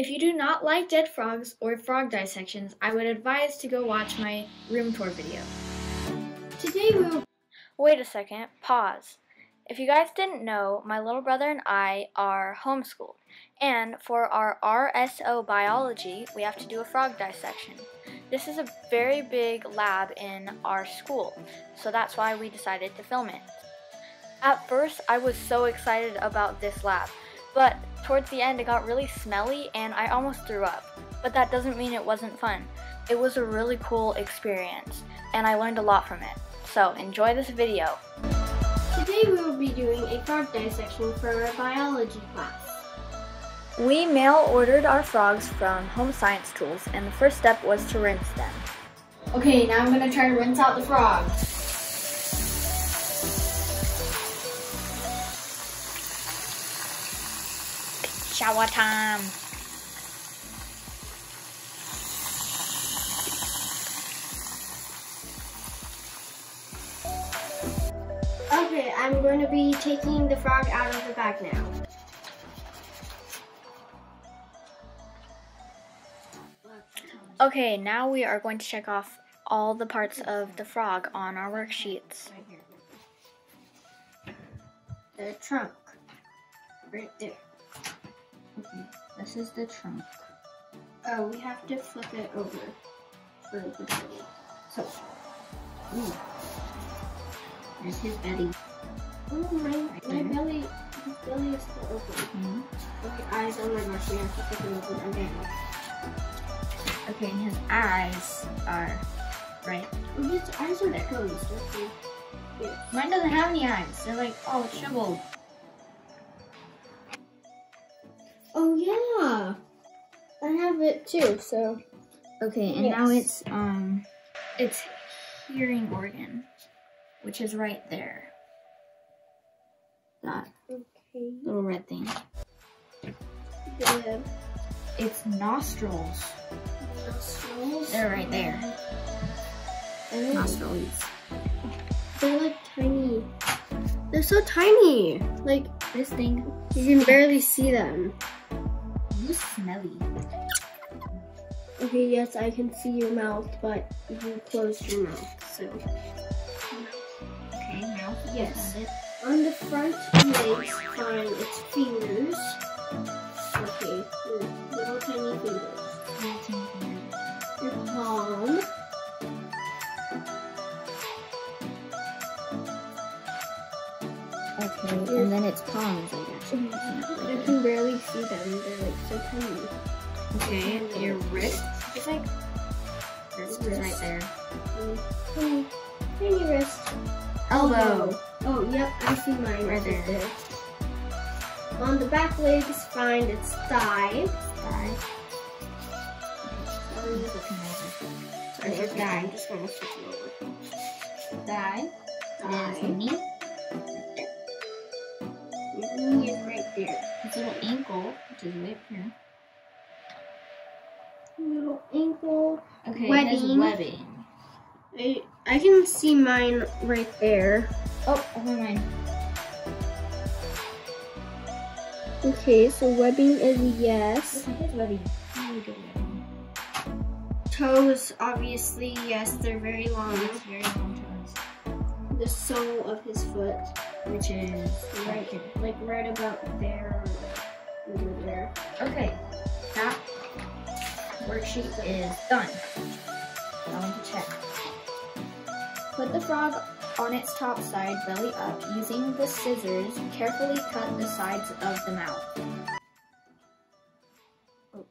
If you do not like dead frogs or frog dissections, I would advise to go watch my room tour video. Today we will. Wait a second, pause. If you guys didn't know, my little brother and I are homeschooled, and for our RSO biology, we have to do a frog dissection. This is a very big lab in our school, so that's why we decided to film it. At first, I was so excited about this lab, but towards the end, it got really smelly and I almost threw up. But that doesn't mean it wasn't fun. It was a really cool experience, and I learned a lot from it. So enjoy this video. Today we will be doing a frog dissection for our biology class. We mail ordered our frogs from Home Science Tools, and the first step was to rinse them. Okay, now I'm gonna try to rinse out the frogs. Shower time! Okay, I'm going to be taking the frog out of the bag now. Okay, now we are going to check off all the parts of the frog on our worksheets. The trunk. Right there. This is the trunk. Oh, we have to flip it over for the belly. So, Ooh. There's his belly. oh my, Right my belly, his belly is still open. Mhm. Okay, eyes, oh my gosh, we have to flip it over again. Okay, and his eyes are right. Oh, his eyes are closed. Okay. Yes. Mine doesn't have any eyes. They're like all shriveled. Have it too. So Okay, and now it's um, it's hearing organ, which is right there. That okay, little red thing. the It's nostrils. nostrils. They're right there. And Nostrils. they're like tiny. They're so tiny. Like This thing you can barely see them. you smelly. Okay, yes, I can see your mouth, but you closed your mouth. So Okay, mouth. Yes. On the front legs, find its fingers. Okay, your little tiny fingers. Little teeny finger. Your palm. Okay, and then its palms, I guess. Mm-hmm. I can barely see them. They're like so tiny. Okay, your wrist. It's like wrist is right there. Tiny, tiny wrist. Elbow. Oh, yep, I see mine Right there. there. On the back legs, find its thigh. Thigh. Sorry, your thigh. I'm just gonna flip it over. Thigh. Knee. Knee is right there. His little ankle, which is right here. Little ankle. Okay, Webbing. Webbing. I, I can see mine right there. Oh, found mine. Okay, so webbing is yes. Webbing. Really good webbing. Toes, obviously, yes, they're very long. Very long toes. The sole of his foot, Which is right, like right about there, worksheet is done. Going to check. Put the frog on its top side, belly up. Using the scissors, carefully cut the sides of the mouth. Oh.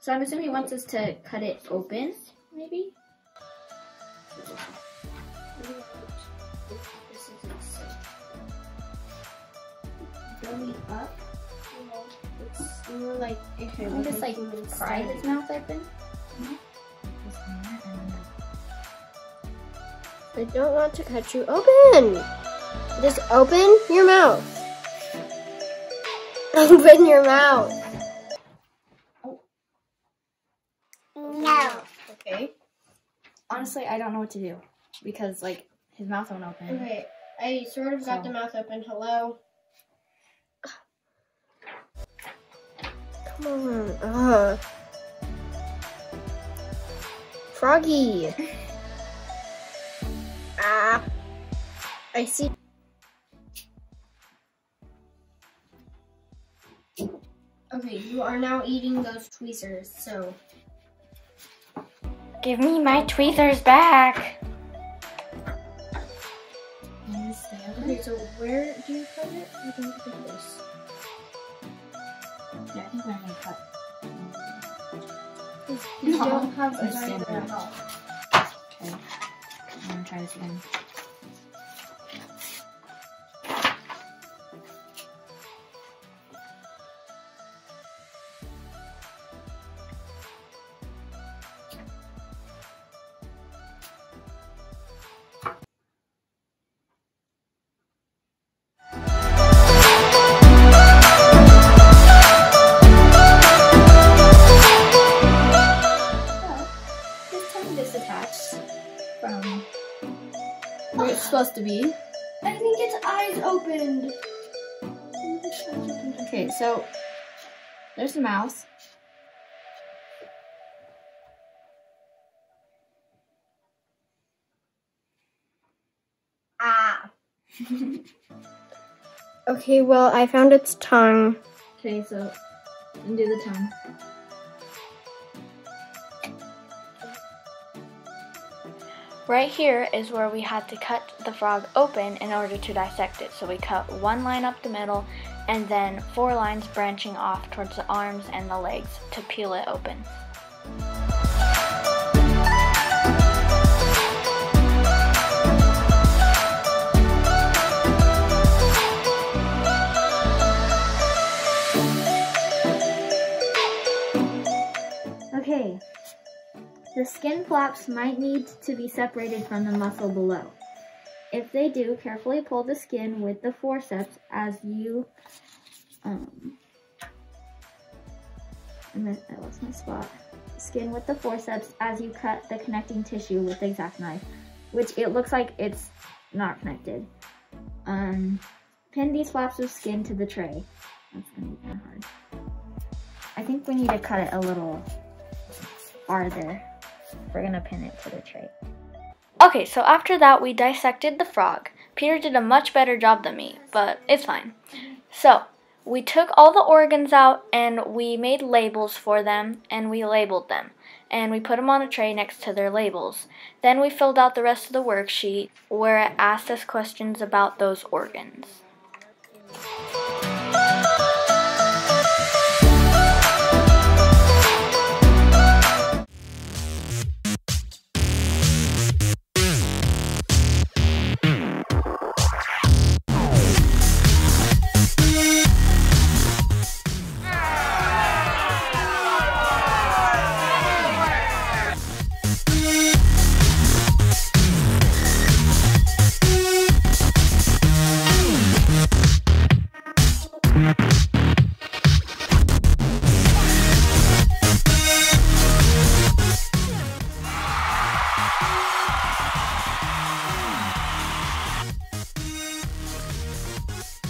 So I'm assuming he wants us to cut it open, It's more like if it Can we just like human pry his mouth open? I don't want to cut you open. Just open your mouth. Open your mouth. No. Okay. Honestly, I don't know what to do because like his mouth won't open. Okay. I sort of got So- the mouth open. Hello. Come on. Ugh. Froggy. ah. I see. Okay, you are now eating those tweezers, so. Give me my tweezers back. Okay, so where do you put it? I think like this. Yeah, I think cut. You No. don't have a Just stand diaper there. at all. Okay. I'm gonna try this again. Where it's supposed to be. I think its eyes opened. Okay, so there's the mouse. Ah. okay, well, I found its tongue. Okay, so undo the tongue. Right here is where we had to cut the frog open in order to dissect it. So we cut one line up the middle and then four lines branching off towards the arms and the legs to peel it open. Okay. The skin flaps might need to be separated from the muscle below. If they do, carefully pull the skin with the forceps as you um I lost my spot. Skin with the forceps as you cut the connecting tissue with the X-Acto knife, which it looks like it's not connected. Um, pin these flaps of skin to the tray. That's gonna be kind of hard. I think we need to cut it a little farther. We're gonna pin it to the tray. Okay, so after that we dissected the frog. Peter did a much better job than me, but it's fine. So, we took all the organs out and we made labels for them and we labeled them. And we put them on a tray next to their labels. Then we filled out the rest of the worksheet where it asked us questions about those organs.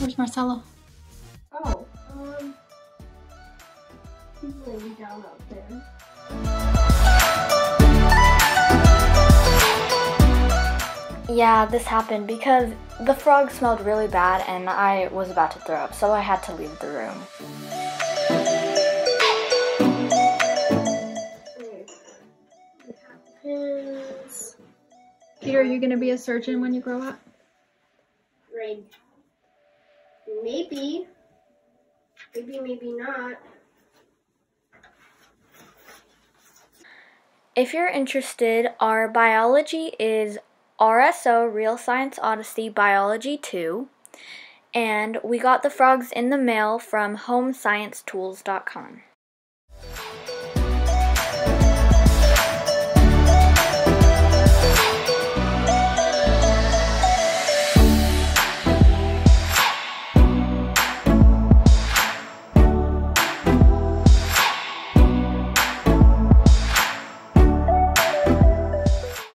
Where's Marcelo? Oh, um. He's laying down out there. Yeah, this happened because the frog smelled really bad and I was about to throw up, so I had to leave the room. Okay. We have pins. Peter, are you gonna be a surgeon when you grow up? Right. Maybe. Maybe, maybe not. If you're interested, our biology is RSO Real Science Odyssey Biology 2, and we got the frogs in the mail from homesciencetools.com.